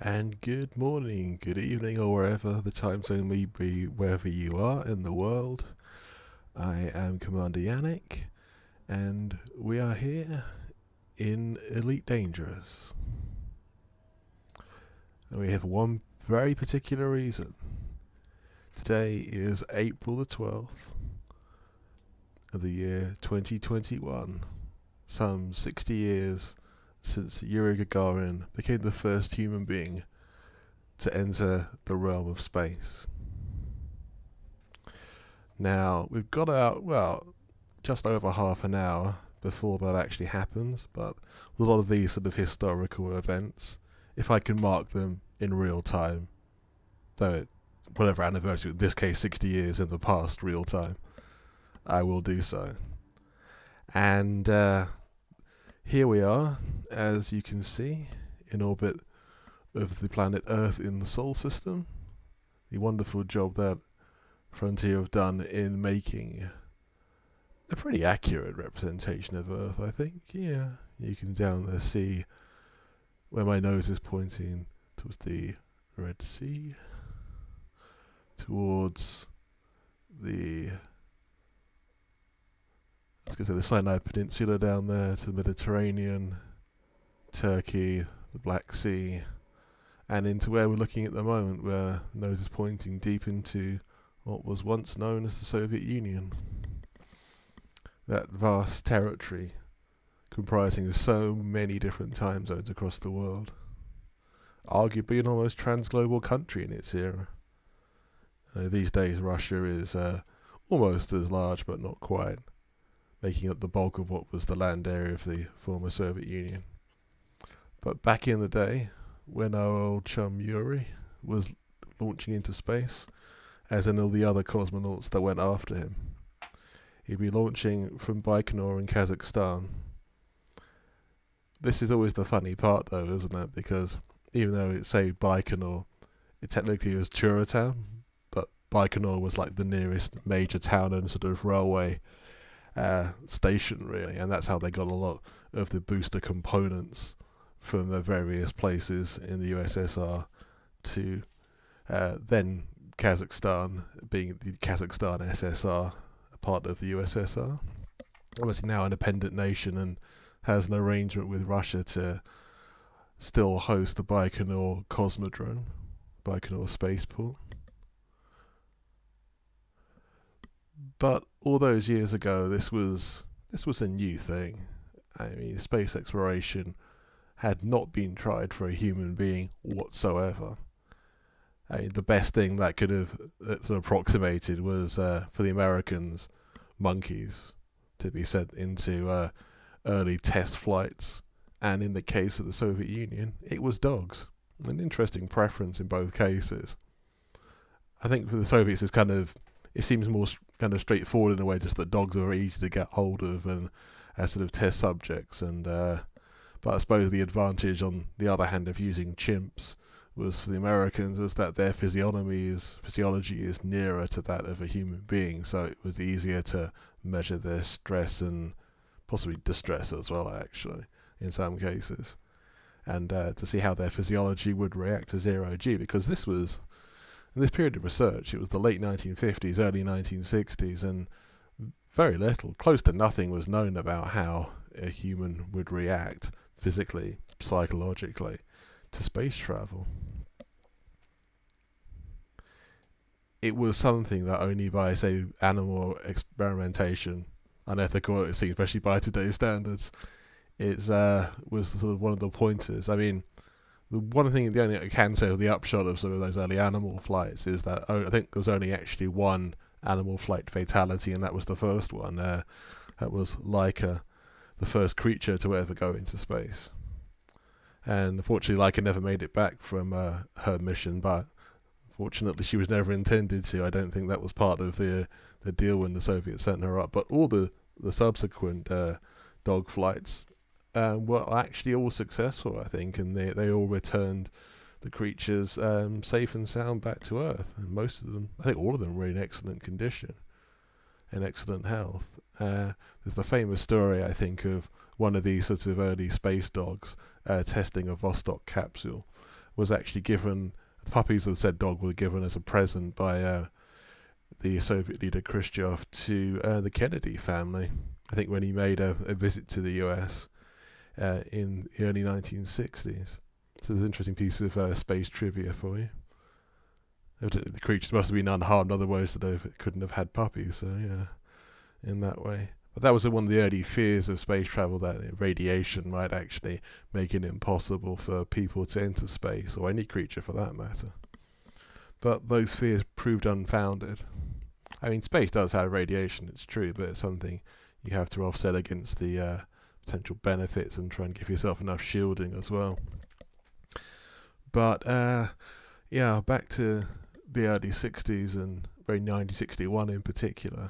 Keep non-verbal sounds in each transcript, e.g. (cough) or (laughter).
And good morning, good evening, or wherever the time zone may be, wherever you are in the world. I am Commander Yanick, and we are here in Elite Dangerous. And we have one very particular reason. Today is April the 12th of the year 2021, some 60 years since Yuri Gagarin became the first human being to enter the realm of space. Now, we've got out, well, just over half an hour before that actually happens, but with a lot of these sort of historical events, if I can mark them in real time, though it, whatever anniversary, in this case 60 years in the past, real time, I will do so. And uh, here we are, as you can see, in orbit of the planet Earth in the Sol system. The wonderful job that Frontier have done in making a pretty accurate representation of Earth, I think. Yeah, you can down there see where my nose is pointing towards the Red Sea, towards the Was going to the Sinai Peninsula down there to the Mediterranean, Turkey, the Black Sea, and into where we're looking at the moment, where the nose is pointing deep into what was once known as the Soviet Union. That vast territory comprising of so many different time zones across the world. Arguably an almost transglobal country in its era. These days, Russia is uh, almost as large, but not quite making up the bulk of what was the land area of the former Soviet Union. But back in the day, when our old chum Yuri was launching into space, as in all the other cosmonauts that went after him, he'd be launching from Baikonur in Kazakhstan. This is always the funny part, though, isn't it? Because even though it say Baikonur, it technically was Tyuratam, but Baikonur was like the nearest major town and sort of railway uh, station, really, and that's how they got a lot of the booster components from the various places in the USSR to uh, then Kazakhstan, being the Kazakhstan SSR, a part of the USSR. Obviously, now an independent nation and has an arrangement with Russia to still host the Baikonur Cosmodrome, Baikonur Spaceport. But all those years ago, this was this was a new thing. I mean, space exploration had not been tried for a human being whatsoever. I mean, the best thing that could have sort of approximated was uh, for the Americans, monkeys to be sent into uh, early test flights, and in the case of the Soviet Union, it was dogs. An interesting preference in both cases. I think for the Soviets, it's kind of it seems more kind of straightforward in a way, just that dogs are easy to get hold of and as sort of test subjects. And uh, but I suppose the advantage, on the other hand, of using chimps was for the Americans is that their physiognomy is physiology is nearer to that of a human being, so it was easier to measure their stress and possibly distress as well, actually, in some cases, and uh, to see how their physiology would react to zero G, because this was in this period of research, it was the late 1950s, early 1960s, and very little, close to nothing, was known about how a human would react physically, psychologically, to space travel. It was something that only by, say, animal experimentation, unethical, it seems, especially by today's standards, it uh, was sort of one of the pointers. I mean, the one thing, the only I can say, of the upshot of some of those early animal flights is that oh, I think there was only actually one animal flight fatality, and that was the first one. Uh, that was Laika, the first creature to ever go into space. And unfortunately, Laika never made it back from uh, her mission, but fortunately, she was never intended to. I don't think that was part of the the deal when the Soviets sent her up. But all the the subsequent uh, dog flights um, were actually all successful, I think, and they they all returned the creatures um, safe and sound back to Earth. And most of them, I think, all of them were in excellent condition, in excellent health. Uh, there's the famous story, I think, of one of these sorts of early space dogs uh, testing a Vostok capsule was actually given the puppies of the said dog were given as a present by uh, the Soviet leader Khrushchev to uh, the Kennedy family. I think when he made a, a visit to the U.S. Uh, in the early 1960s. So there's an interesting piece of uh, space trivia for you. Evidently, the creatures must have been unharmed, otherwise they couldn't have had puppies. So yeah, in that way. But that was one of the early fears of space travel that radiation might actually make it impossible for people to enter space, or any creature for that matter. But those fears proved unfounded. I mean, space does have radiation, it's true, but it's something you have to offset against the uh, potential benefits and try and give yourself enough shielding as well. But uh, yeah, back to the early 60s and very 1961 in particular,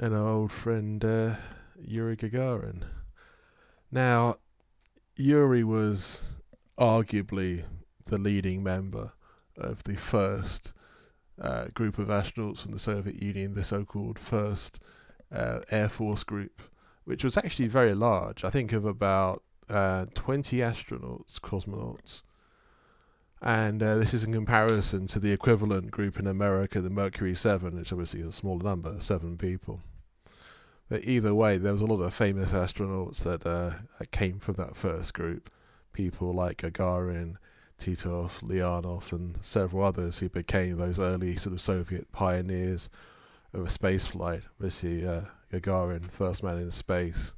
and our old friend uh, Yuri Gagarin. Now, Yuri was arguably the leading member of the first uh, group of astronauts from the Soviet Union, the so called first uh, Air Force group which was actually very large. I think of about uh, 20 astronauts, cosmonauts. And uh, this is in comparison to the equivalent group in America, the Mercury 7, which obviously is a smaller number, seven people. But either way, there was a lot of famous astronauts that uh, came from that first group. People like Gagarin, Titov, Leonov, and several others who became those early sort of Soviet pioneers of a space flight. Obviously, uh, Gagarin, first man in space.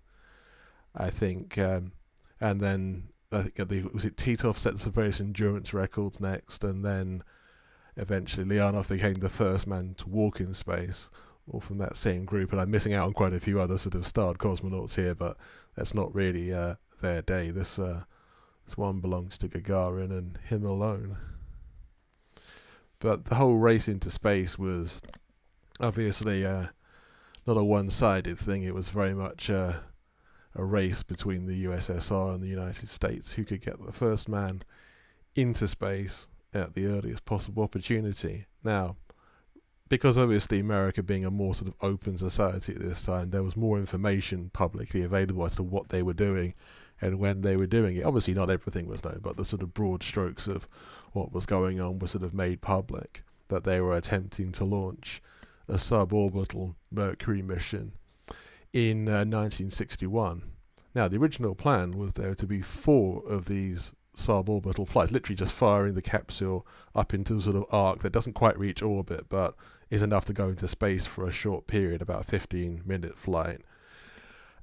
I think, um, and then I think the, was it Titov set the various endurance records next, and then eventually Leonov became the first man to walk in space, all from that same group. And I'm missing out on quite a few other sort of starred cosmonauts here, but that's not really uh, their day. This uh, this one belongs to Gagarin and him alone. But the whole race into space was obviously uh, not a one-sided thing. It was very much uh, a race between the USSR and the United States who could get the first man into space at the earliest possible opportunity. Now, because obviously America being a more sort of open society at this time, there was more information publicly available as to what they were doing and when they were doing it. Obviously, not everything was known, but the sort of broad strokes of what was going on were sort of made public that they were attempting to launch a suborbital Mercury mission in uh, 1961. Now, the original plan was there to be four of these suborbital flights, literally just firing the capsule up into a sort of arc that doesn't quite reach orbit, but is enough to go into space for a short period, about a 15 minute flight.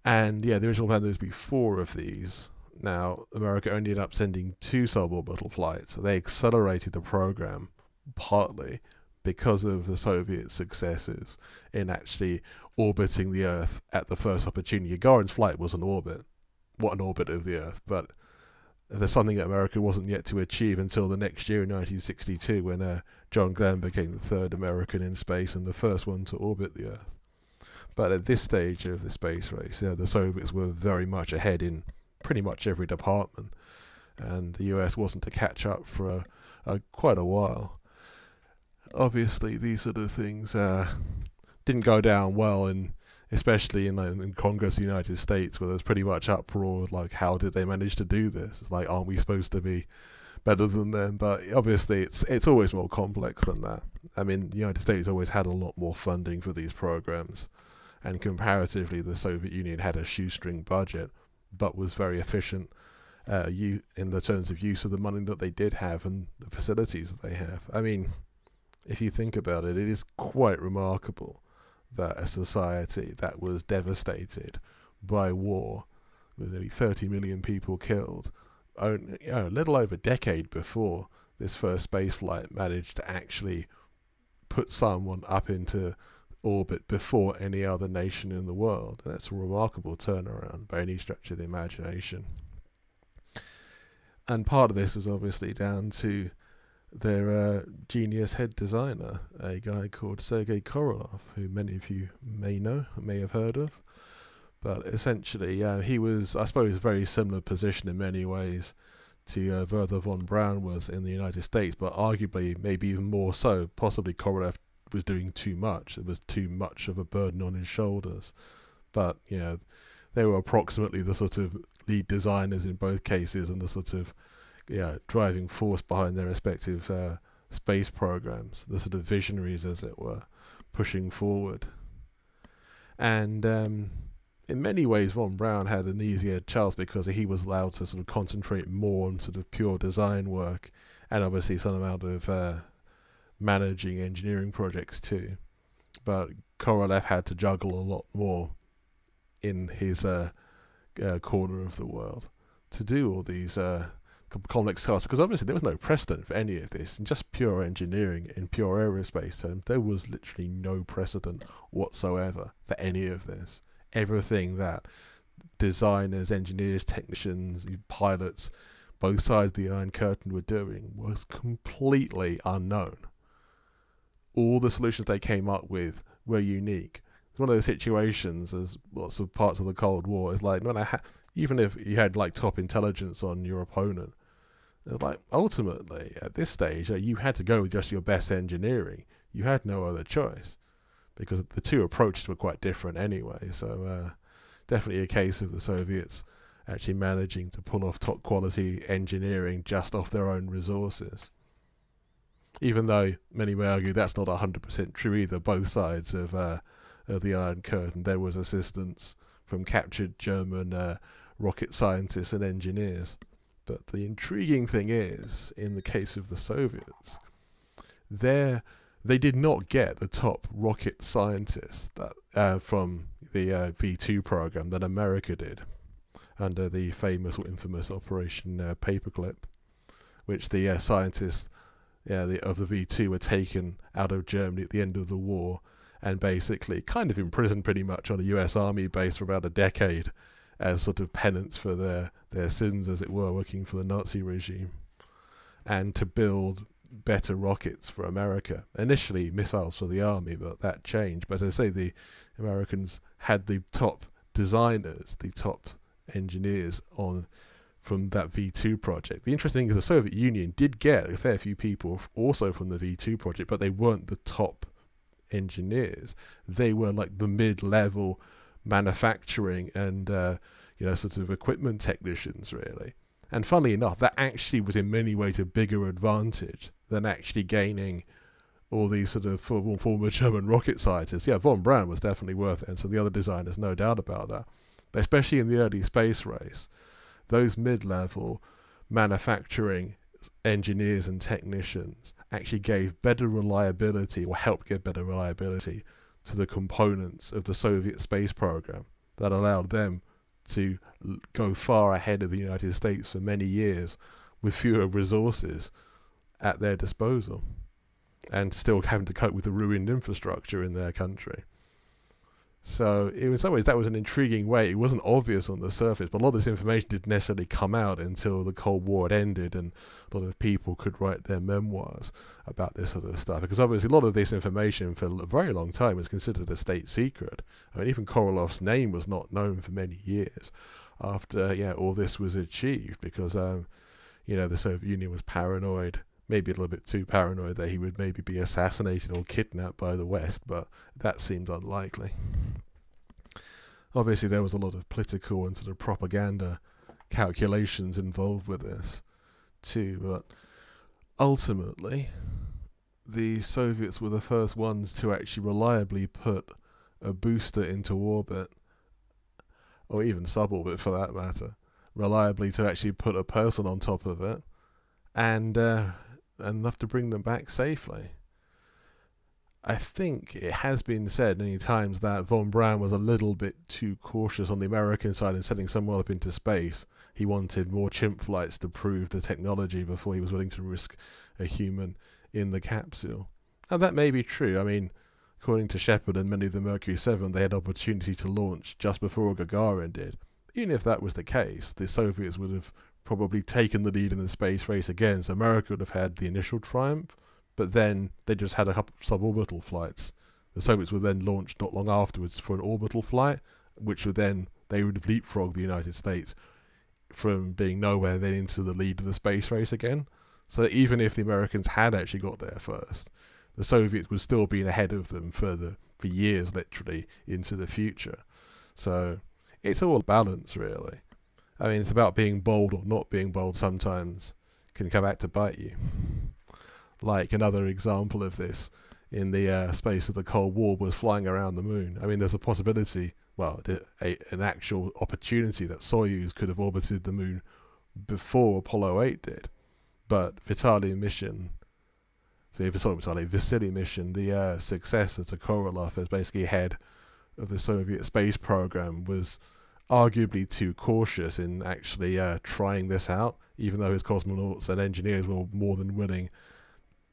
And yeah, the original plan was to be four of these. Now, America only ended up sending two suborbital flights. So they accelerated the program partly because of the Soviet successes in actually orbiting the Earth at the first opportunity. Gagarin's flight was an orbit, what an orbit of the Earth, but there's something that America wasn't yet to achieve until the next year in 1962 when uh, John Glenn became the third American in space and the first one to orbit the Earth. But at this stage of the space race, you know, the Soviets were very much ahead in pretty much every department, and the US wasn't to catch up for a, a, quite a while obviously these sort of things uh, didn't go down well, and especially in, in Congress, the United States, where there's pretty much uproar like, how did they manage to do this? It's like, aren't we supposed to be better than them? But obviously, it's it's always more complex than that. I mean, the United States always had a lot more funding for these programs, and comparatively, the Soviet Union had a shoestring budget, but was very efficient. Uh, you in the terms of use of the money that they did have and the facilities that they have. I mean, if you think about it, it is quite remarkable that a society that was devastated by war, with nearly 30 million people killed, only, you know, a little over a decade before this first space flight managed to actually put someone up into orbit before any other nation in the world. And that's a remarkable turnaround by any stretch of the imagination. And part of this is obviously down to their uh, genius head designer, a guy called Sergei Korolev, who many of you may know, may have heard of. But essentially, uh, he was, I suppose, a very similar position in many ways to uh, Wernher von Braun was in the United States, but arguably, maybe even more so. Possibly Korolev was doing too much. It was too much of a burden on his shoulders. But, you know, they were approximately the sort of lead designers in both cases and the sort of yeah, driving force behind their respective uh, space programs, the sort of visionaries, as it were, pushing forward. And um, in many ways, von Braun had an easier chance because he was allowed to sort of concentrate more on sort of pure design work, and obviously some amount of uh, managing engineering projects too. But Korolev had to juggle a lot more in his uh, uh, corner of the world to do all these uh, complex tasks because obviously there was no precedent for any of this. In just pure engineering in pure aerospace terms there was literally no precedent whatsoever for any of this. Everything that designers engineers technicians pilots both sides of the iron curtain were doing was completely unknown. All the solutions they came up with were unique. It's one of those situations as lots of parts of the cold war is like no matter how even if you had like top intelligence on your opponent, like ultimately at this stage uh, you had to go with just your best engineering. You had no other choice because the two approaches were quite different anyway. So uh, definitely a case of the Soviets actually managing to pull off top quality engineering just off their own resources. Even though many may argue that's not 100% true either, both sides of, uh, of the Iron Curtain, there was assistance from captured German uh, rocket scientists and engineers. But the intriguing thing is, in the case of the Soviets, they they did not get the top rocket scientists that uh, from the uh, V2 program that America did under the famous or infamous Operation uh, Paperclip, which the uh, scientists yeah, the, of the V2 were taken out of Germany at the end of the war and basically kind of imprisoned pretty much on a US Army base for about a decade as sort of penance for their, their sins, as it were, working for the Nazi regime, and to build better rockets for America. Initially, missiles for the army, but that changed. But as I say, the Americans had the top designers, the top engineers on from that V2 project. The interesting thing is the Soviet Union did get a fair few people also from the V2 project, but they weren't the top engineers. They were like the mid-level manufacturing and uh, you know sort of equipment technicians really. And funnily enough, that actually was in many ways a bigger advantage than actually gaining all these sort of former, German rocket scientists. Yeah, von Braun was definitely worth it, and so the other designers, no doubt about that. But especially in the early space race, those mid-level manufacturing engineers and technicians actually gave better reliability or helped give better reliability to the components of the Soviet space program that allowed them to go far ahead of the United States for many years with fewer resources at their disposal and still having to cope with the ruined infrastructure in their country. So in some ways that was an intriguing way. It wasn't obvious on the surface, but a lot of this information didn't necessarily come out until the Cold War had ended and a lot of people could write their memoirs about this sort of stuff. Because obviously a lot of this information for a very long time was considered a state secret. I mean even Korolev's name was not known for many years after yeah all this was achieved because um, you know the Soviet Union was paranoid maybe a little bit too paranoid that he would maybe be assassinated or kidnapped by the West, but that seemed unlikely. Obviously, there was a lot of political and sort of propaganda calculations involved with this, too, but ultimately, the Soviets were the first ones to actually reliably put a booster into orbit, or even suborbit for that matter, reliably to actually put a person on top of it, and uh, enough to bring them back safely. I think it has been said many times that von Braun was a little bit too cautious on the American side in sending someone up into space. He wanted more chimp flights to prove the technology before he was willing to risk a human in the capsule. And that may be true. I mean, according to Shepard and many of the Mercury 7, they had opportunity to launch just before Gagarin did. Even if that was the case, the Soviets would have probably taken the lead in the space race again. So America would have had the initial triumph, but then they just had a couple of suborbital flights. The Soviets were then launched not long afterwards for an orbital flight, which would then they would have leapfrogged the United States from being nowhere then into the lead of the space race again. So even if the Americans had actually got there first, the Soviets would still be ahead of them for the for years, literally into the future. So it's all balance, really. I mean, it's about being bold or not being bold sometimes. can come back to bite you. Like another example of this in the uh, space of the Cold War was flying around the moon. I mean, there's a possibility, well, a, an actual opportunity that Soyuz could have orbited the moon before Apollo 8 did. But Vitaly Mishin, so not Vitaly, Vasily Mishin, the uh, successor to Korolev as basically head of the Soviet space program, was arguably too cautious in actually uh, trying this out, even though his cosmonauts and engineers were more than willing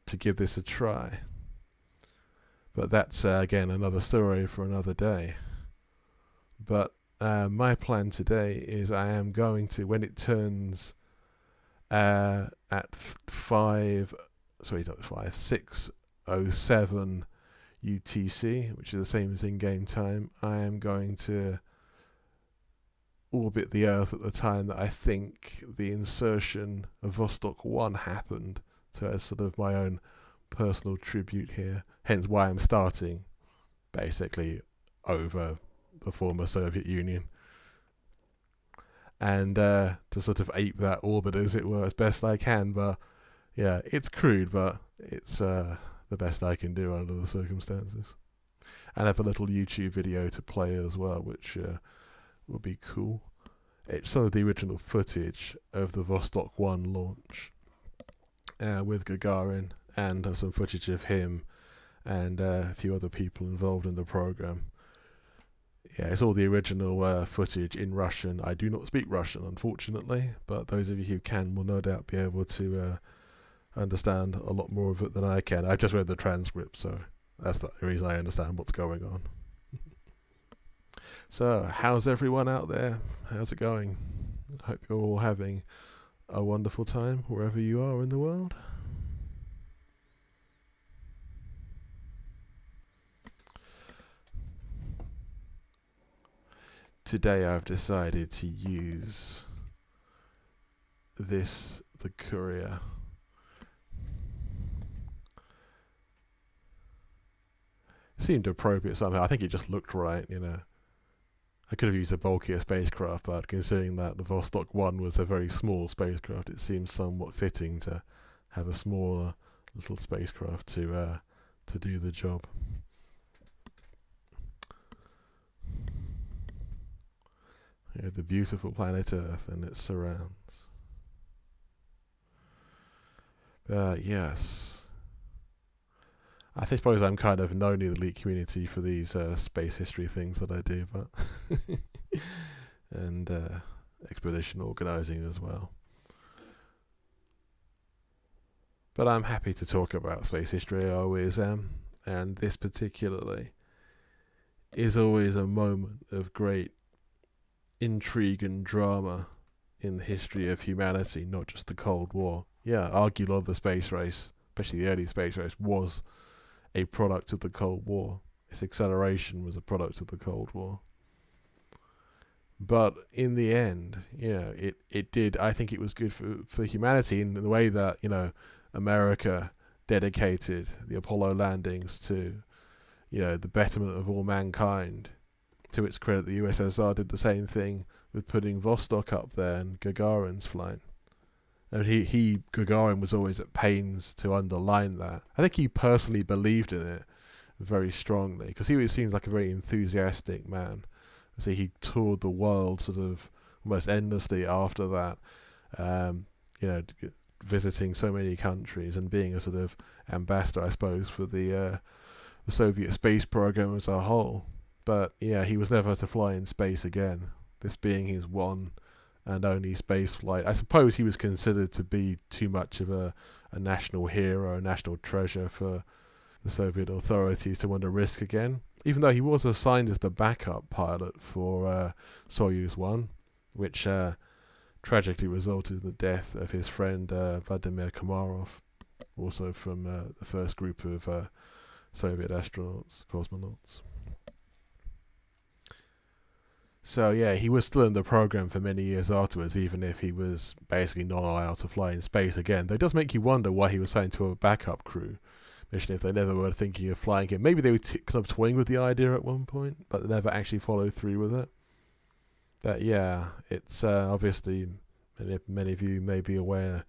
to give this a try. But that's uh, again another story for another day. But uh, my plan today is I am going to when it turns uh, at five, sorry, not five, six oh seven UTC, which is the same as in-game time. I am going to orbit the Earth at the time that I think the insertion of Vostok 1 happened. So as sort of my own personal tribute here. Hence why I'm starting basically over the former Soviet Union. And uh, to sort of ape that orbit as it were as best I can, but yeah, it's crude, but it's uh, the best I can do under the circumstances. And I have a little YouTube video to play as well, which uh, will be cool. It's some of the original footage of the Vostok 1 launch uh, with Gagarin and some footage of him and uh, a few other people involved in the program. Yeah, it's all the original uh, footage in Russian. I do not speak Russian, unfortunately, but those of you who can will no doubt be able to uh, understand a lot more of it than I can. I've just read the transcript, so that's the reason I understand what's going on. So, how's everyone out there? How's it going? I hope you're all having a wonderful time wherever you are in the world. today I've decided to use this, the courier. seemed appropriate somehow. I think it just looked right, you know. I could have used a bulkier spacecraft, but considering that the Vostok 1 was a very small spacecraft, it seems somewhat fitting to have a smaller little spacecraft to uh, to do the job. know, the beautiful planet Earth and its surrounds. Uh, yes. I suppose I'm kind of known in the elite community for these uh, space history things that I do, but (laughs) and uh, expedition organising as well. But I'm happy to talk about space history. I always am, and this particularly is always a moment of great intrigue and drama in the history of humanity, not just the Cold War. Yeah, argue a lot of the space race, especially the early space race, was a product of the Cold War. Its acceleration was a product of the Cold War. But in the end, you know, it, it did. I think it was good for, for humanity in the way that you know America dedicated the Apollo landings to, you know, the betterment of all mankind to its credit, the USSR did the same thing with putting Vostok up there and Gagarin's flight. And he, he Gagarin was always at pains to underline that. I think he personally believed in it very strongly because he always seems like a very enthusiastic man. So he toured the world sort of almost endlessly after that. Um, you know, visiting so many countries and being a sort of ambassador, I suppose, for the uh, the Soviet space program as a whole. But yeah, he was never to fly in space again, this being his one and only space flight. I suppose he was considered to be too much of a, a national hero, a national treasure for the Soviet authorities to want to risk again. Even though he was assigned as the backup pilot for uh, Soyuz 1, which uh, tragically resulted in the death of his friend uh, Vladimir Komarov, also from uh, the first group of uh, Soviet astronauts, cosmonauts. So yeah, he was still in the program for many years afterwards, even if he was basically not allowed to fly in space again. It does make you wonder why he was signed to a backup crew mission if they never were thinking of flying him. Maybe they were t- kind of toying with the idea at one point, but they never actually followed through with it. But yeah, it's uh, obviously many, many of you may be aware.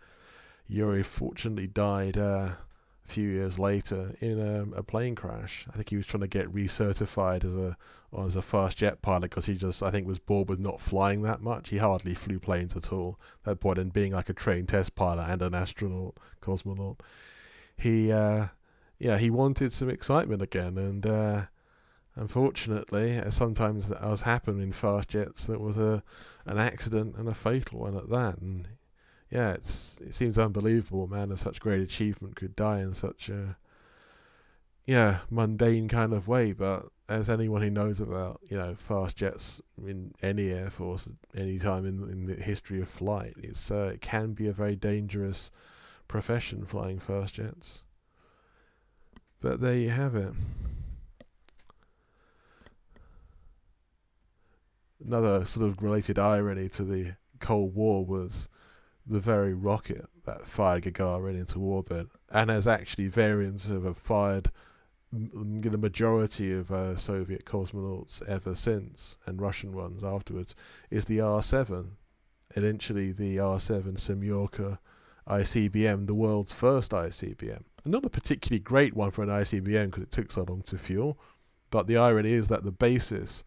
Yuri fortunately died uh, few years later in a, a, plane crash. I think he was trying to get recertified as a as a fast jet pilot because he just I think was bored with not flying that much. He hardly flew planes at all. At that point. and being like a trained test pilot and an astronaut, cosmonaut, he uh, yeah he wanted some excitement again and. Uh, unfortunately, as sometimes that has happened in fast jets, there was a an accident and a fatal one at that. And yeah, it's it seems unbelievable. A man of such great achievement could die in such a yeah mundane kind of way. But as anyone who knows about you know fast jets in any air force, any time in in the history of flight, it's uh, it can be a very dangerous profession flying fast jets. But there you have it. Another sort of related irony to the Cold War was the very rocket that fired Gagarin into orbit, and has actually variants of have fired the majority of uh, Soviet cosmonauts ever since, and Russian ones afterwards, is the R7. Eventually, the R7 Semyorka ICBM, the world's first ICBM. Not a particularly great one for an ICBM because it took so long to fuel, but the irony is that the basis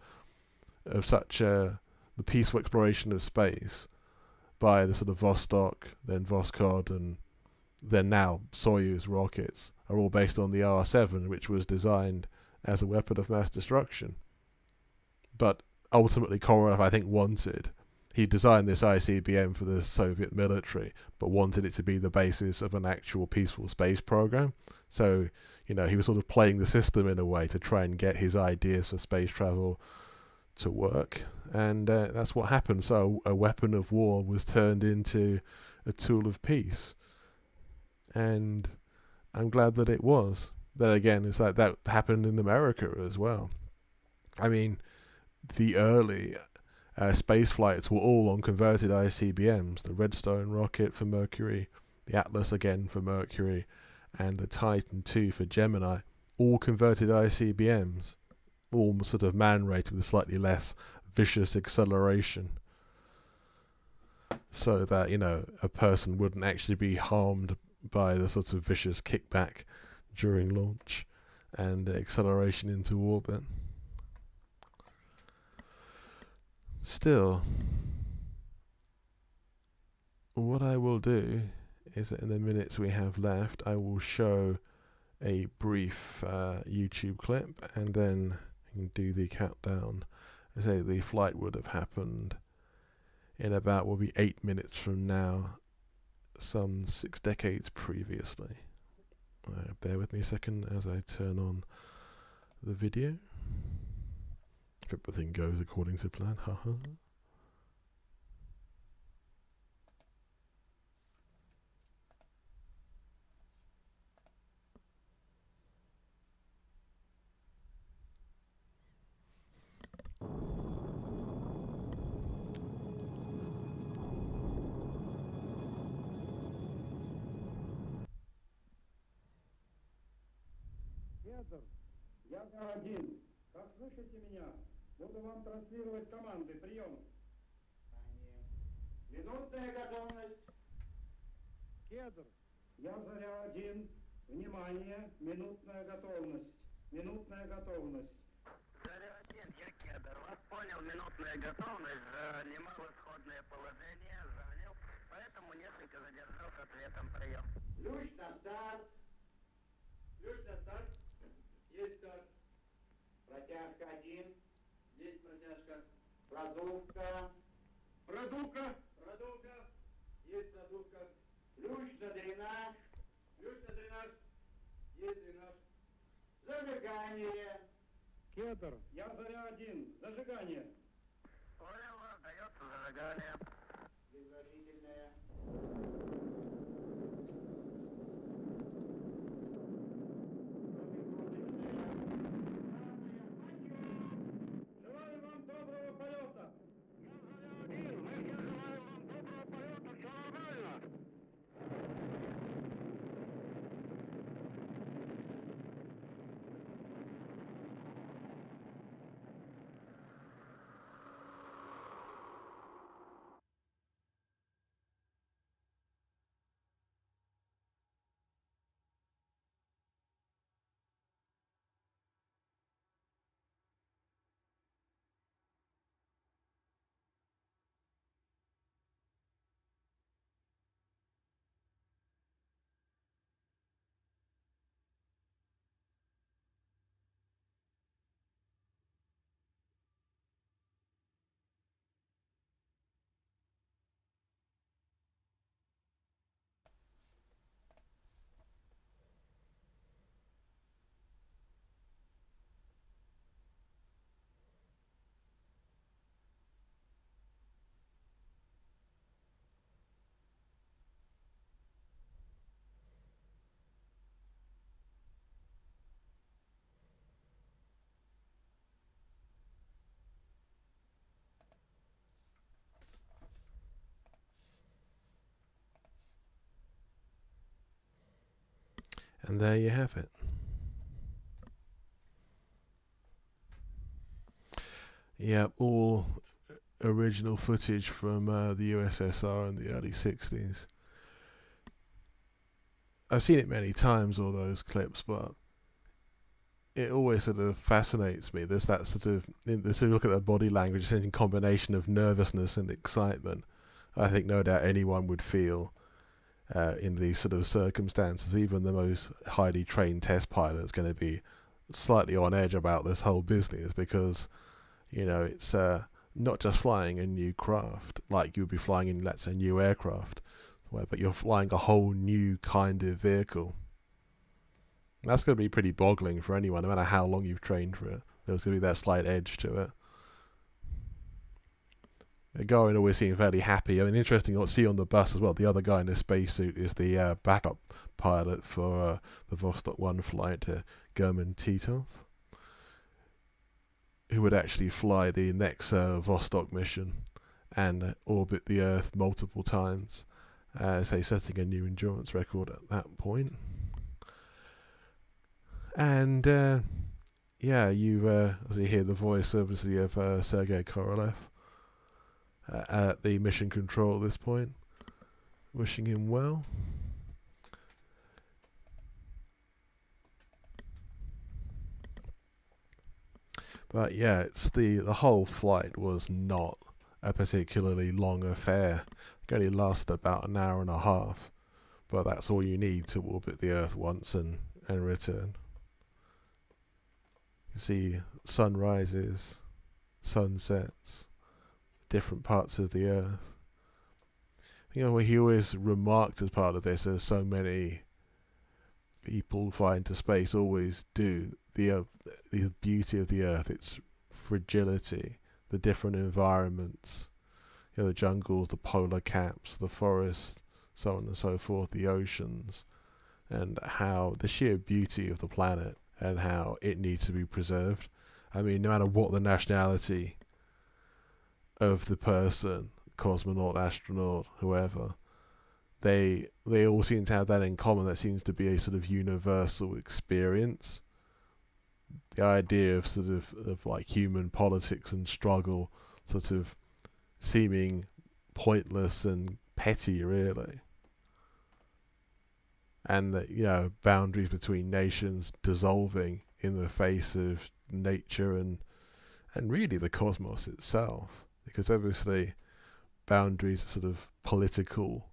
of such uh, the peaceful exploration of space by the sort of Vostok, then Voskhod, and then now Soyuz rockets are all based on the R-7, which was designed as a weapon of mass destruction. But ultimately, Korolev, I think, wanted. He designed this ICBM for the Soviet military, but wanted it to be the basis of an actual peaceful space program. So, you know, he was sort of playing the system in a way to try and get his ideas for space travel to work, and uh, that's what happened. So a weapon of war was turned into a tool of peace, and I'm glad that it was. Then again, it's like that happened in America as well. I mean, the early uh, space flights were all on converted ICBMs. The Redstone rocket for Mercury, the Atlas again for Mercury, and the Titan II for Gemini, all converted ICBMs all sort of man rated with slightly less vicious acceleration. So that you know a person wouldn't actually be harmed by the sort of vicious kickback during launch and acceleration into orbit. Still what I will do is that in the minutes we have left I will show a brief uh, YouTube clip and then and do the countdown. I say the flight would have happened in about will be eight minutes from now, some six decades previously. Uh, bear with me a second as I turn on the video. If everything goes according to plan, haha. Центр, Ягра-1. Как слышите меня? Буду вам транслировать команды. Прием. Минутная готовность. Кедр. Я Заря-1. Внимание. Минутная готовность. Минутная готовность. Заря-1, я Кедр. Вас понял. Минутная готовность. Занимал исходное положение. Занял. Поэтому несколько задержал с ответом. Прием. Ключ на старт. Ключ на старт. Старт. Протяжка один. Есть протяжка. Продувка. Продувка. Продувка. Есть продувка. Ключ на дренаж. Ключ на дренаж. Есть дренаж. Зажигание. Кедр. Я заря один. Зажигание. Понял. Дается зажигание. Предварительное. And there you have it. Yeah, all original footage from uh, the USSR in the early 60s. I've seen it many times, all those clips, but it always sort of fascinates me. There's that sort of, sort of look at their body language, it's a combination of nervousness and excitement. I think no doubt anyone would feel uh, in these sort of circumstances. Even the most highly trained test pilot is going to be slightly on edge about this whole business because, you know, it's uh, not just flying a new craft like you would be flying in, let's say, a new aircraft, but you're flying a whole new kind of vehicle. That's going to be pretty boggling for anyone, no matter how long you've trained for it. There's going to be that slight edge to it. Garin always seemed fairly happy. I mean, interesting to see on the bus as well. The other guy in the spacesuit is the uh, backup pilot for uh, the Vostok 1 flight, uh, German Titov, who would actually fly the next uh, Vostok mission and orbit the Earth multiple times, uh, say setting a new endurance record at that point. And uh, yeah, you uh, you hear the voice obviously of uh, Sergei Korolev uh, at the mission control at this point, wishing him well. But yeah, it's the the whole flight was not a particularly long affair. It only lasted about an hour and a half, but that's all you need to orbit the Earth once and and return. You see sun rises, sun sunsets, different parts of the earth. You know, he always remarked as part of this, as so many people fly into space always do, the uh, the beauty of the earth, its fragility, the different environments, you know, the jungles, the polar caps, the forests, so on and so forth, the oceans, and how the sheer beauty of the planet and how it needs to be preserved. I mean, no matter what the nationality of the person, cosmonaut, astronaut, whoever, they they all seem to have that in common. That seems to be a sort of universal experience. The idea of sort of of like human politics and struggle, sort of seeming pointless and petty, really and that you know boundaries between nations dissolving in the face of nature and and really the cosmos itself because obviously boundaries are sort of political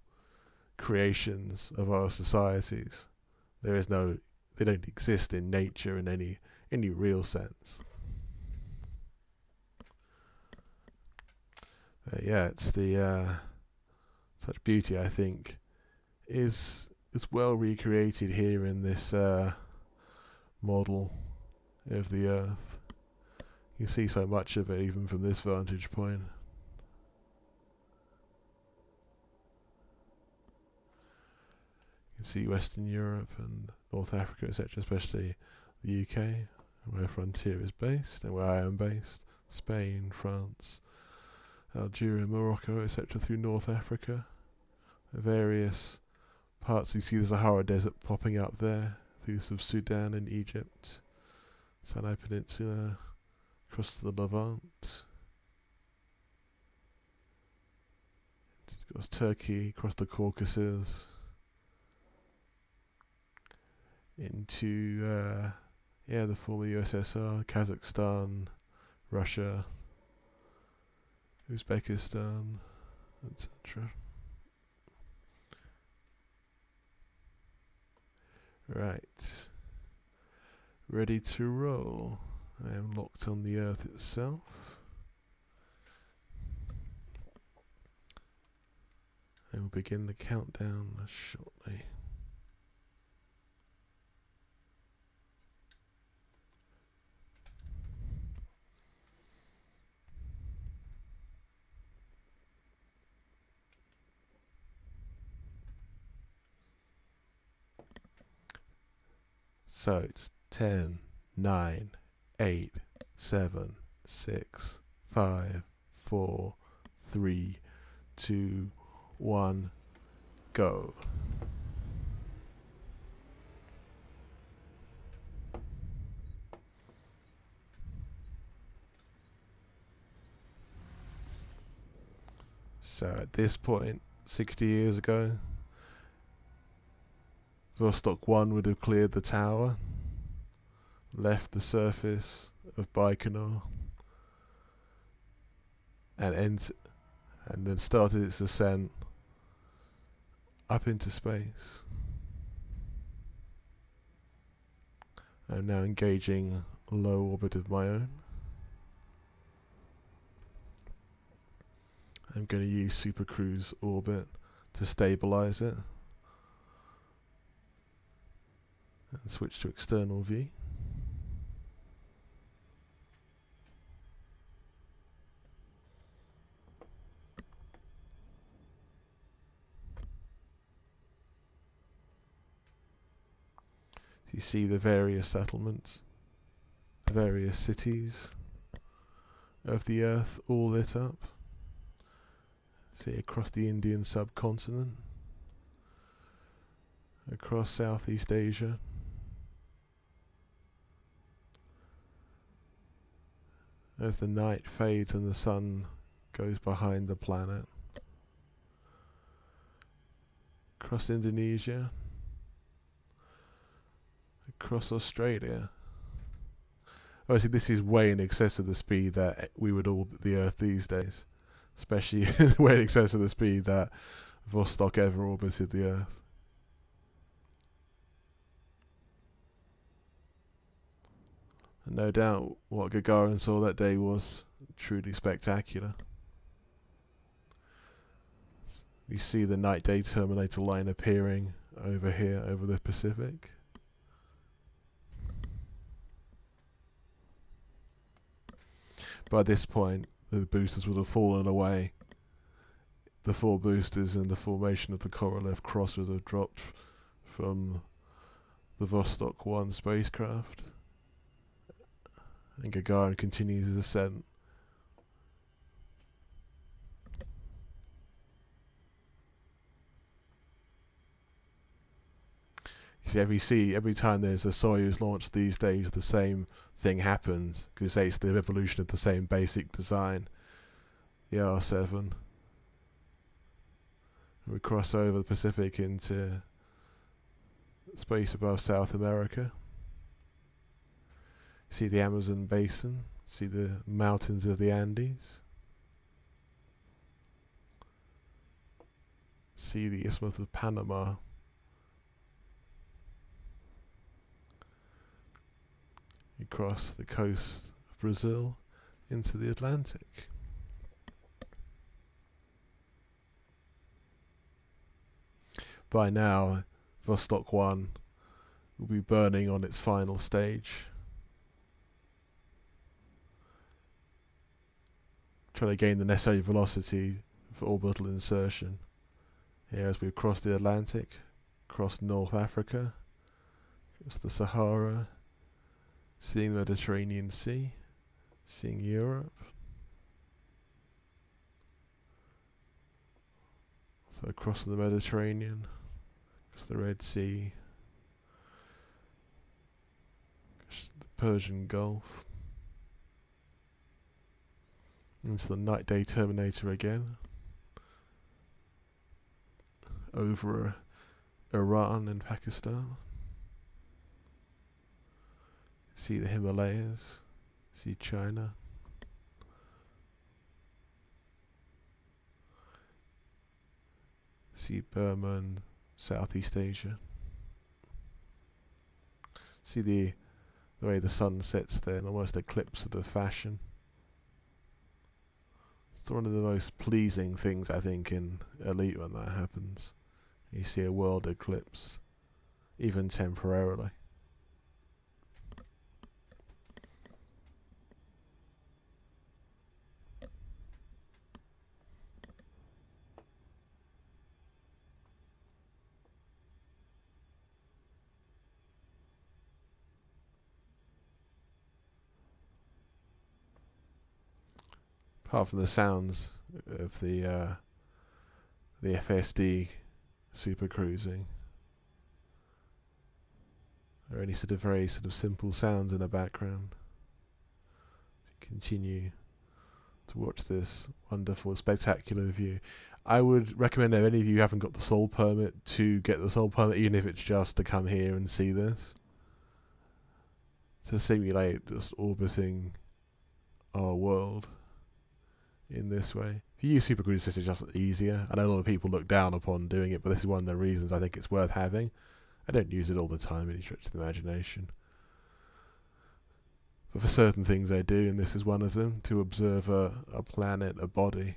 creations of our societies there is no they don't exist in nature in any any real sense yeah it's the uh, such beauty i think is it's well recreated here in this uh, model of the Earth. You see so much of it even from this vantage point. You can see Western Europe and North Africa, etc., especially the UK, where Frontier is based and where I am based, Spain, France, Algeria, Morocco, etc., through North Africa. The various parts. You see the Sahara Desert popping up there through some Sudan and Egypt, Sinai Peninsula, across the Levant. Across Turkey, across the Caucasus, into uh, yeah the former USSR, Kazakhstan, Russia, Uzbekistan, etc. Right. Ready to roll. I am locked on the earth itself. I will begin the countdown shortly. So it's 10, 9, eight, seven, six, five, four, three, two, one, go. So at this point, 60 years ago, Vostok 1 would have cleared the tower left the surface of Baikonur, and ent- and then started its ascent up into space. I'm now engaging low orbit of my own. I'm going to use Super Cruise orbit to stabilize it and switch to external view. You see the various settlements, the various cities of the earth all lit up. See across the Indian subcontinent, across Southeast Asia. As the night fades and the sun goes behind the planet. Across Indonesia. Across Australia. Obviously, this is way in excess of the speed that we would orbit the Earth these days especially (laughs) way in excess of the speed that Vostok ever orbited the Earth. And no doubt what Gagarin saw that day was truly spectacular. We see the night day terminator line appearing over here over the Pacific. By this point, the boosters would have fallen away. The four boosters and the formation of the Korolev cross would have dropped from the Vostok 1 spacecraft. And Gagarin continues his ascent. Every see every time there's a Soyuz launch these days, the same thing happens because it's the evolution of the same basic design. The R7. We cross over the Pacific into space above South America. See the Amazon basin. See the mountains of the Andes. See the Isthmus of Panama. You cross the coast of Brazil into the Atlantic. By now, Vostok 1 will be burning on its final stage. Trying to gain the necessary velocity for orbital insertion. Here, as we cross the Atlantic, cross North Africa, across the Sahara, seeing the Mediterranean Sea, seeing Europe. So across the Mediterranean, across the Red Sea, across the Persian Gulf, into the night day terminator again, over Iran and Pakistan. See the Himalayas, see China. See Burma and Southeast Asia. See the the way the sun sets there, and almost eclipse of the fashion. It's one of the most pleasing things I think in Elite when that happens. You see a world eclipse, even temporarily. Apart from the sounds of the uh, the FSD super cruising. There any sort of very sort of simple sounds in the background? Continue to watch this wonderful, spectacular view. I would recommend if any of you haven't got the Sol permit to get the Sol permit, even if it's just to come here and see this. To simulate just orbiting our world in this way. If you use Super Cruise, this is just easier. I know a lot of people look down upon doing it, but this is one of the reasons I think it's worth having. I don't use it all the time, any stretch of the imagination. But for certain things I do, and this is one of them, to observe a, a planet, a body,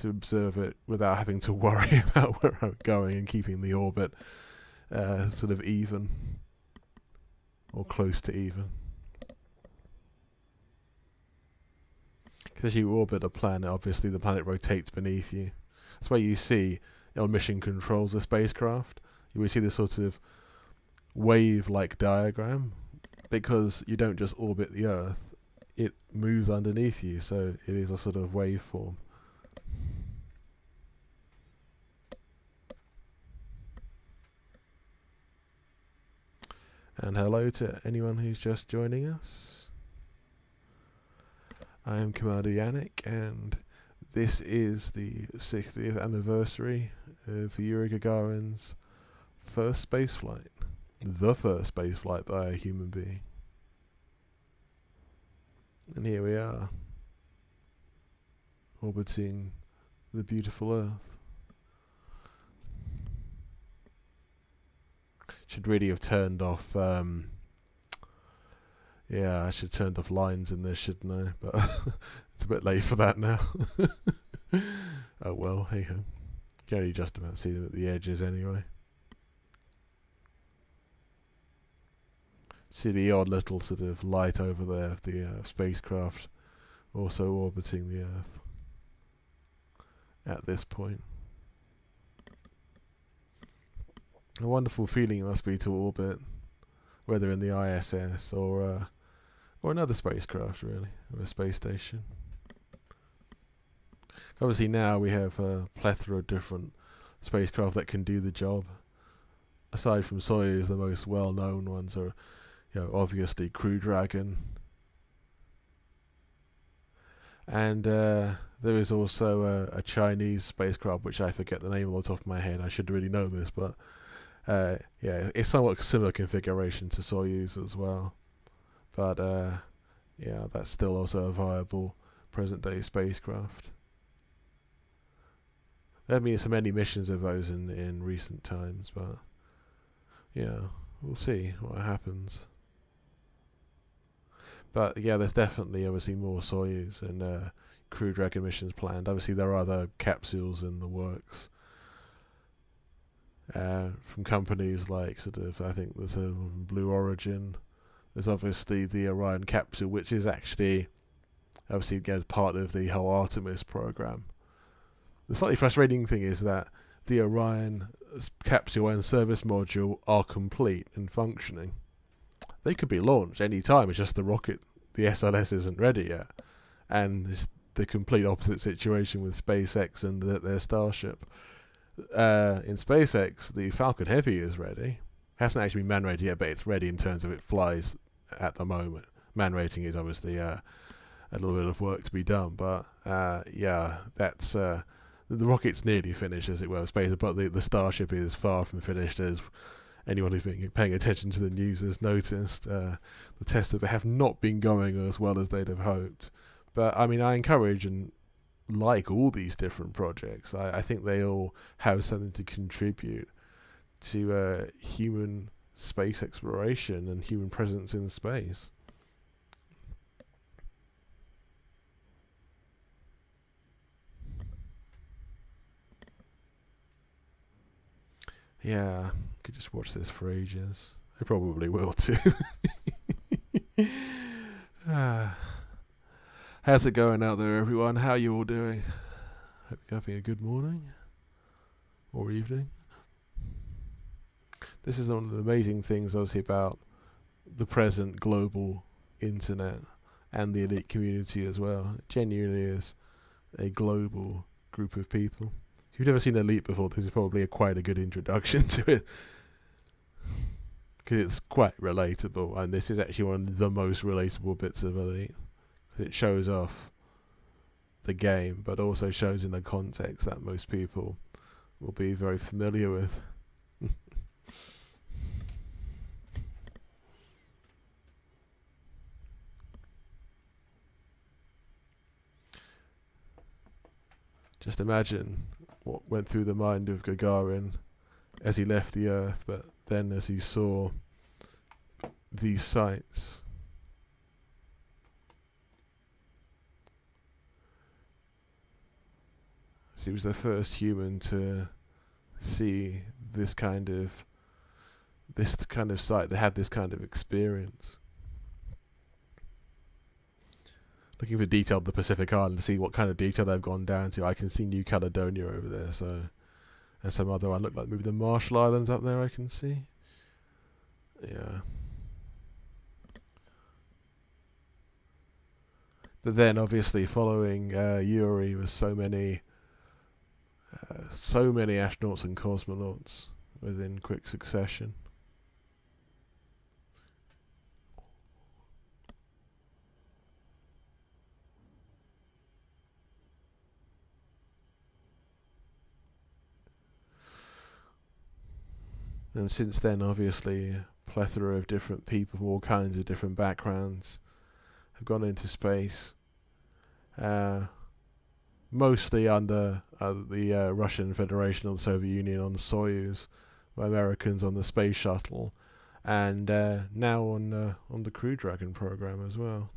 to observe it without having to (laughs) worry (laughs) about where I'm going and keeping the orbit uh, sort of even or close to even. Because you orbit a planet, obviously the planet rotates beneath you. That's why you see on mission controls a spacecraft. You will see this sort of wave-like diagram because you don't just orbit the Earth; it moves underneath you, so it is a sort of waveform. And hello to anyone who's just joining us. I am Commander Yanick, and this is the 60th anniversary of Yuri Gagarin's first space flight. The first space flight by a human being. And here we are, orbiting the beautiful Earth. Should really have turned off. Um, yeah, I should have turned off lines in this, shouldn't I? But (laughs) it's a bit late for that now. (laughs) oh well, hey ho. Can only just about see them at the edges anyway. See the odd little sort of light over there of the uh, spacecraft also orbiting the Earth at this point. A wonderful feeling it must be to orbit, whether in the ISS or uh, or another spacecraft, really, or a space station. Obviously, now we have a plethora of different spacecraft that can do the job. Aside from Soyuz, the most well-known ones are, you know, obviously Crew Dragon, and uh, there is also a, a, Chinese spacecraft which I forget the name on the top of my head. I should really know this, but uh, yeah, it's somewhat similar configuration to Soyuz as well. But uh, yeah, that's still also a viable present-day spacecraft. There have been so many missions of those in in recent times, but yeah, we'll see what happens. But yeah, there's definitely obviously more Soyuz and uh, Crew Dragon missions planned. Obviously, there are other capsules in the works uh, from companies like sort of I think there's a Blue Origin. There's obviously the Orion capsule, which is actually obviously part of the whole Artemis program. The slightly frustrating thing is that the Orion capsule and service module are complete and functioning. They could be launched any time. It's just the rocket, the SLS, isn't ready yet, and it's the complete opposite situation with SpaceX and the, their Starship. Uh, in SpaceX, the Falcon Heavy is ready. It Hasn't actually been man rated yet, but it's ready in terms of it flies at the moment. Man rating is obviously uh, a little bit of work to be done, but uh, yeah, that's uh, the rocket's nearly finished, as it were. Space, but the the Starship is far from finished. As anyone who's been paying attention to the news has noticed, uh, the tests have not been going as well as they'd have hoped. But I mean, I encourage and like all these different projects. I, I think they all have something to contribute to uh, human space exploration and human presence in space. Yeah, could just watch this for ages. I probably will too. (laughs) ah. How's it going out there, everyone? How are you all doing? Hope you're having a good morning or evening. This is one of the amazing things, obviously, about the present global internet and the elite community as well. It genuinely is a global group of people. If you've never seen Elite before, this is probably a quite a good introduction (laughs) to it. Because it's quite relatable, and this is actually one of the most relatable bits of Elite Because it shows off the game, but also shows in a context that most people will be very familiar with. Just imagine what went through the mind of Gagarin as he left the Earth, but then as he saw these sights. As he was the first human to see this kind of this kind of sight, to have this kind of experience. Looking for detail of the Pacific Island to see what kind of detail they've gone down to. I can see New Caledonia over there, so and some other one look like maybe the Marshall Islands up there I can see. Yeah. But then, obviously, following uh, Yuri was so many, uh, so many astronauts and cosmonauts within quick succession. And since then, obviously, a plethora of different people from all kinds of different backgrounds have gone into space. Uh, mostly under uh, the uh, Russian Federation or the Soviet Union on Soyuz, Americans on the space shuttle, and uh, now on uh, on the Crew Dragon program as well.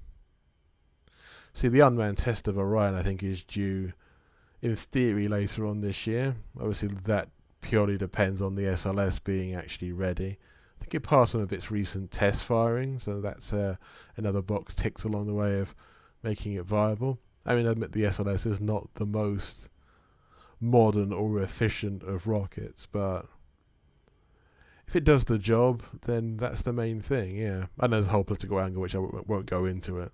See, the unmanned test of Orion, I think, is due in theory later on this year. Obviously, that purely depends on the SLS being actually ready. I think it passed some of its recent test firing, so that's uh, another box ticked along the way of making it viable. I mean, I admit the SLS is not the most modern or efficient of rockets, but if it does the job, then that's the main thing, yeah. And there's a whole political angle which I w- won't go into it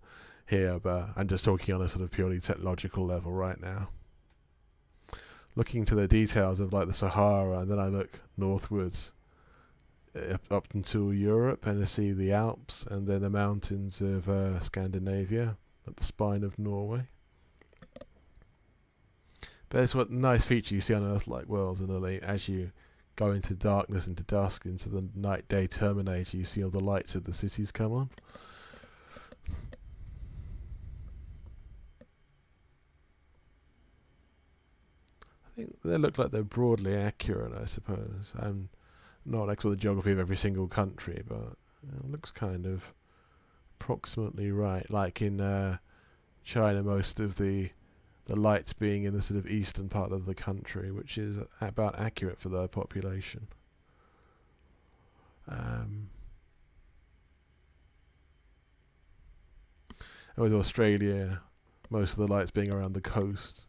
here, but I'm just talking on a sort of purely technological level right now looking to the details of like the Sahara, and then I look northwards up, up until Europe, and I see the Alps, and then the mountains of uh, Scandinavia at the spine of Norway. But it's what nice feature you see on Earth like worlds and as you go into darkness, into dusk, into the night day terminator, you see all the lights of the cities come on. Think they look like they're broadly accurate, I suppose. I'm not expert the geography of every single country, but it looks kind of approximately right. Like in uh, China, most of the the lights being in the sort of eastern part of the country, which is about accurate for their population. Um, and with Australia, most of the lights being around the coast,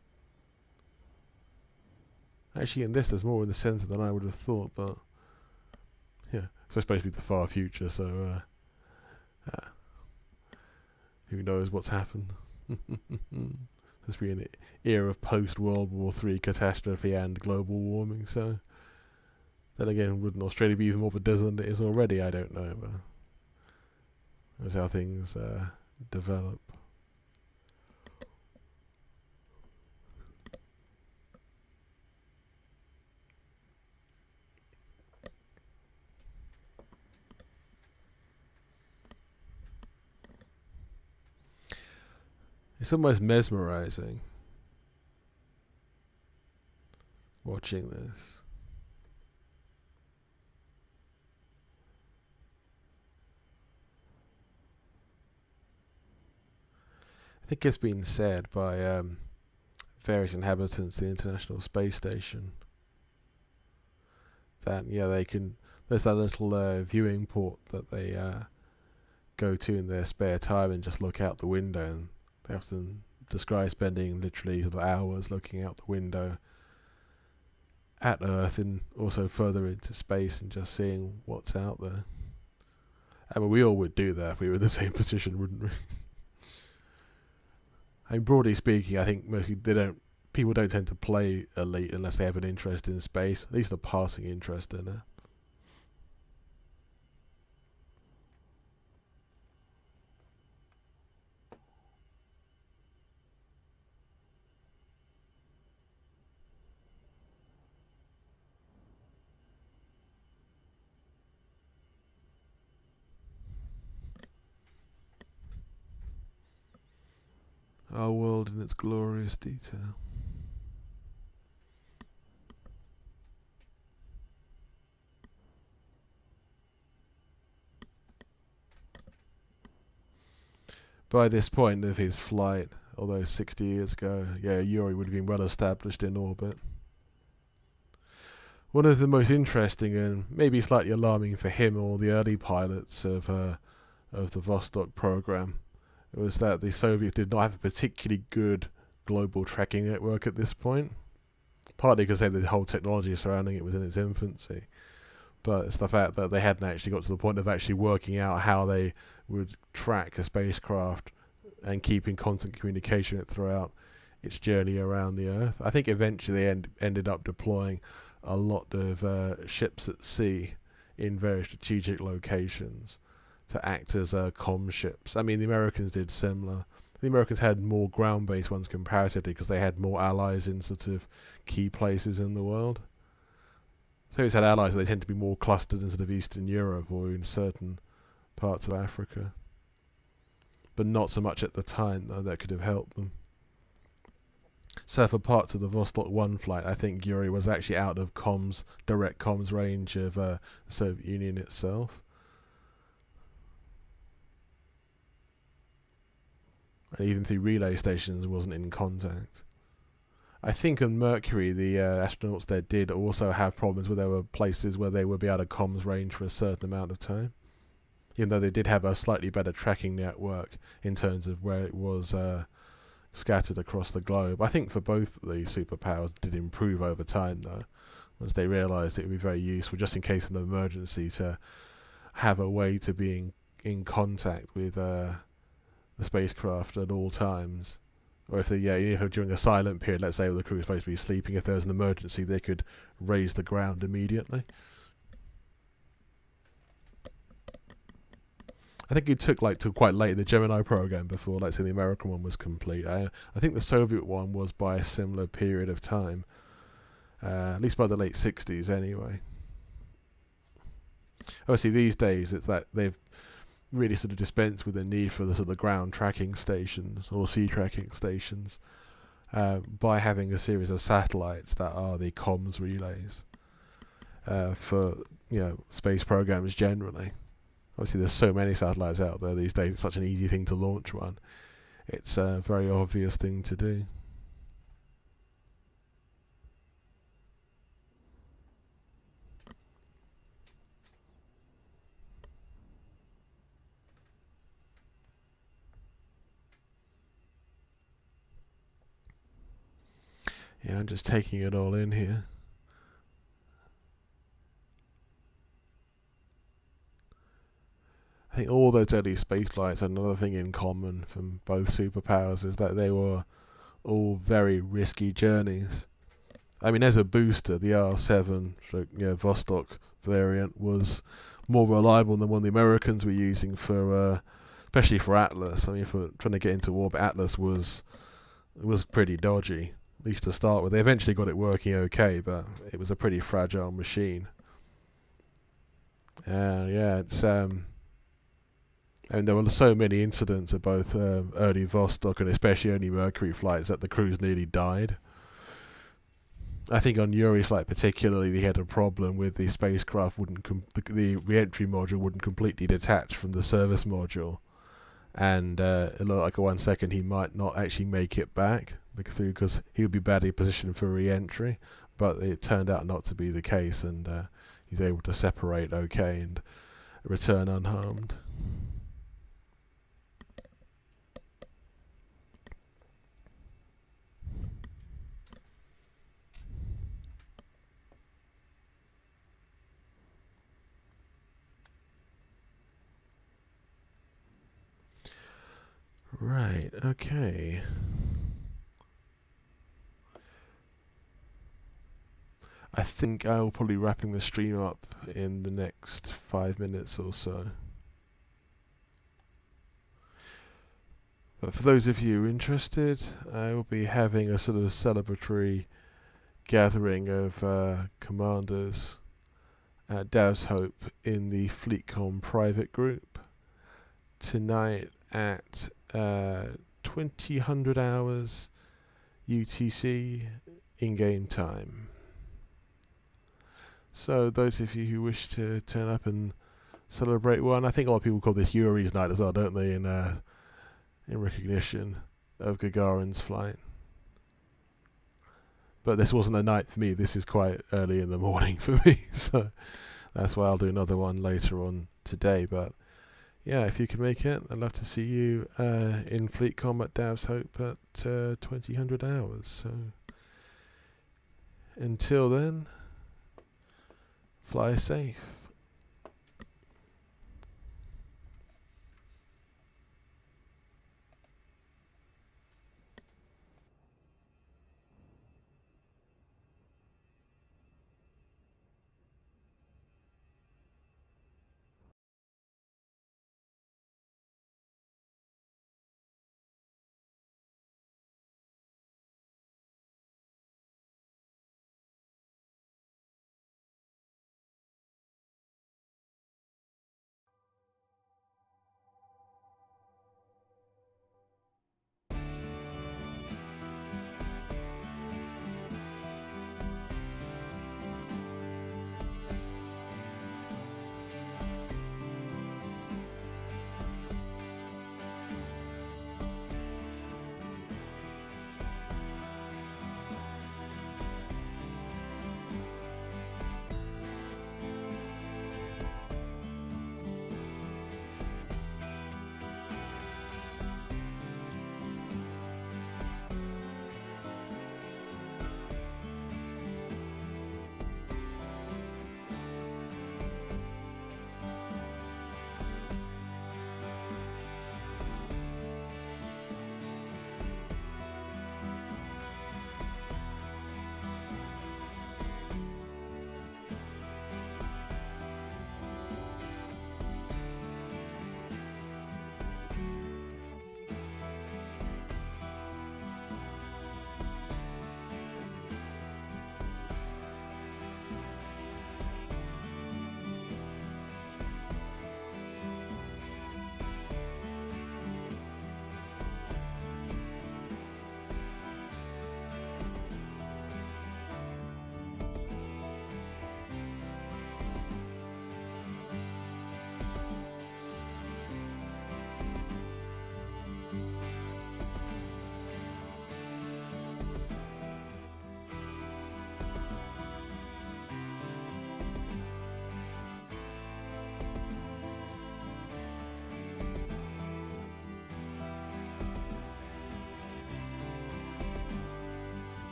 Actually, in this, there's more in the centre than I would have thought, but yeah, so it's be the far future, so uh, uh, who knows what's happened. There's be an era of post World War Three catastrophe and global warming, so then again, wouldn't Australia be even more of a desert than it is already? I don't know, but that's how things uh, develop. It's almost mesmerizing watching this. I think it's been said by um, various inhabitants of the International Space Station that yeah they can. There's that little uh, viewing port that they uh, go to in their spare time and just look out the window and they often describe spending literally sort of hours looking out the window at Earth and also further into space and just seeing what's out there. I mean, we all would do that if we were in the (laughs) same position, wouldn't we? I mean, broadly speaking, I think mostly they don't. People don't tend to play Elite unless they have an interest in space, at least a passing interest in it. Our in its glorious detail. By this point of his flight, although 60 years ago, yeah, Yuri would have been well established in orbit. One of the most interesting and maybe slightly alarming for him or the early pilots of uh, of the Vostok program was that the Soviets did not have a particularly good global tracking network at this point. Partly because the whole technology surrounding it was in its infancy, but it's the fact that they hadn't actually got to the point of actually working out how they would track a spacecraft and keep in constant communication throughout its journey around the Earth. I think eventually they end, ended up deploying a lot of uh, ships at sea in very strategic locations to act as uh, com ships. I mean, the Americans did similar. The Americans had more ground-based ones comparatively because they had more allies in sort of key places in the world. So it's had allies, they tend to be more clustered in sort of Eastern Europe or in certain parts of Africa. But not so much at the time, though, that could have helped them. So for parts of the Vostok 1 flight, I think Yuri was actually out of comms, direct comms range of uh, the Soviet Union itself. And even through relay stations wasn't in contact. I think on Mercury, the uh, astronauts there did also have problems where there were places where they would be out of comms range for a certain amount of time. Even though they did have a slightly better tracking network in terms of where it was uh, scattered across the globe. I think for both the superpowers did improve over time though, once they realised it would be very useful just in case of an emergency to have a way to be in, in contact with uh, the spacecraft at all times. Or if they, yeah, you know, during a silent period, let's say the crew is supposed to be sleeping, if there was an emergency, they could raise the ground immediately. I think it took like till quite late in the Gemini program before, let's say, the American one was complete. I, I think the Soviet one was by a similar period of time, uh, at least by the late '60s, anyway. Obviously, these days it's that they've really sort of dispensed with the need for the sort of ground tracking stations or sea tracking stations uh, by having a series of satellites that are the comms relays uh, for you know space programs generally obviously there's so many satellites out there these days. It's such an easy thing to launch one. It's a very obvious thing to do. Yeah, I'm just taking it all in here. I think all those early space flights another thing in common from both superpowers is that they were all very risky journeys. I mean, as a booster, the R7, you know, Vostok variant was more reliable than one the Americans were using for, uh, especially for Atlas. I mean, for trying to get into orbit, Atlas was was pretty dodgy, least to start with. They eventually got it working okay, but it was a pretty fragile machine. Uh, yeah, it's um, and there were so many incidents of both um, early Vostok and especially early Mercury flights that the crews nearly died. I think on Yuri's flight particularly, they had a problem with the spacecraft wouldn't the, re-entry module wouldn't completely detach from the service module, and uh, it looked like at one second he might not actually make it back because he would be badly positioned for re-entry, but it turned out not to be the case, and uh, he's able to separate okay and return unharmed. Right, okay. I think I will probably wrapping the stream up in the next five minutes or so. But for those of you interested, I will be having a sort of celebratory gathering of uh, commanders at Dav's Hope in the FleetCom private group tonight at uh, 2000 hours UTC in-game time. So those of you who wish to turn up and celebrate one, I think a lot of people call this Yuri's night as well, don't they? In uh, in recognition of Gagarin's flight. But this wasn't a night for me. This is quite early in the morning (laughs) for me, so that's why I'll do another one later on today. But yeah, if you can make it, I'd love to see you uh, in Fleet Combat Dav's Hope at uh, 2000 hours. So until then, fly safe.